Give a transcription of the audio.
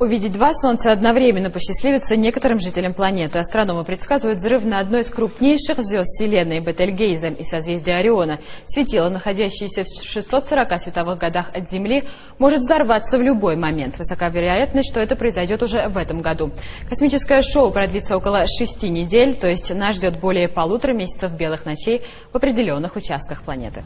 Увидеть два Солнца одновременно посчастливится некоторым жителям планеты. Астрономы предсказывают взрыв на одной из крупнейших звезд Вселенной Бетельгейзе и созвездия Ориона. Светило, находящееся в 640 световых годах от Земли, может взорваться в любой момент. Высока вероятность, что это произойдет уже в этом году. Космическое шоу продлится около шести недель, то есть нас ждет более полутора месяцев белых ночей в определенных участках планеты.